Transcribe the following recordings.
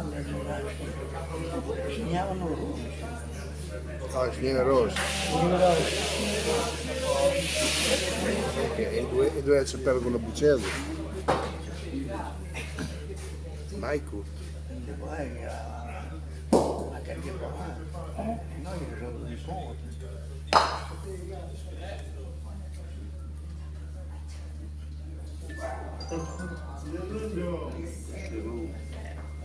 Palmer, eu rosto. Ah, generoso. Generoso. E due, e due pergono buccello? Mai a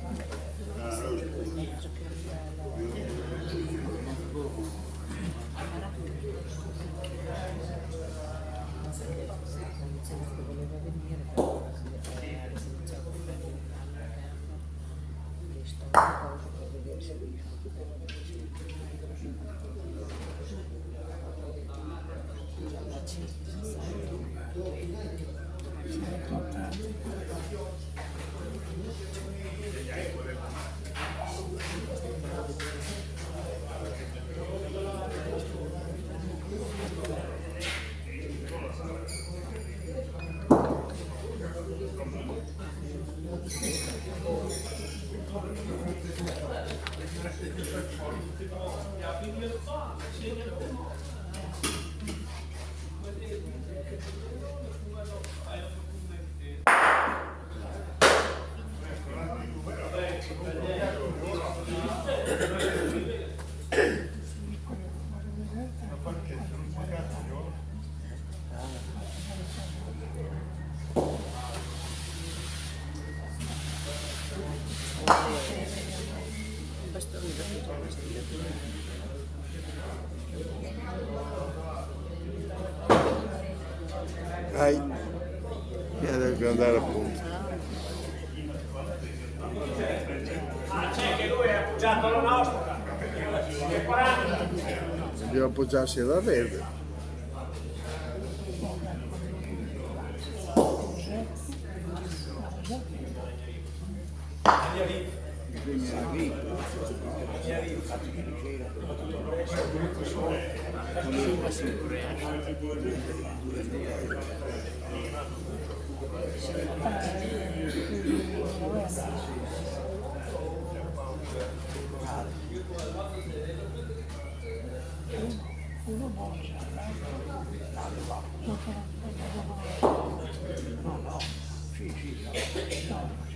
Thank you. Dai. Io Bastante, bastante. Ai, era andar a ponta. Devo appoggiarsi alla verde. Andiamo nostra. È 40. Dobbiamo appoggiarsi alla verde.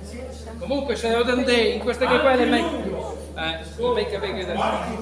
Comunque se lo dante in queste che qua le metto. Eh, becca becca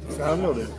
I know that.